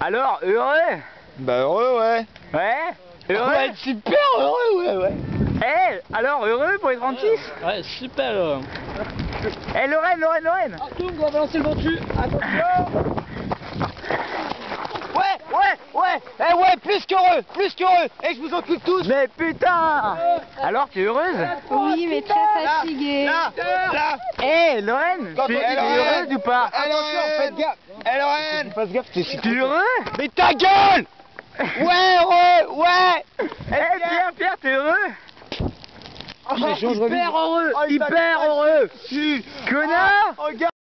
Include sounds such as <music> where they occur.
Alors, heureux Bah heureux, ouais. Ouais Heureux Ouais, super heureux, ouais, ouais. Eh, alors, heureux pour les 36 Ouais, super là. Eh, Lorraine, Lorraine, Lorraine Attention, on va balancer le vent dessus. Attention Ouais, ouais, ouais. Eh ouais, plus qu'heureux, plus qu'heureux. Et je vous occupe tous. Mais putain Alors, tu es heureuse Oui, mais très fatiguée. Là, là. Eh, Lorraine Quand Tu on- es Eh, heureuse ou pas Attention, faites gaffe. Eh Lorraine. Faites gaffe, t'es Tu es heureux Mais ta gueule <laughs> Ouais, heureux, ouais. Eh, Pierre, Pierre, tu es heureux Hyper heureux Hyper heureux Si. Connard Regarde.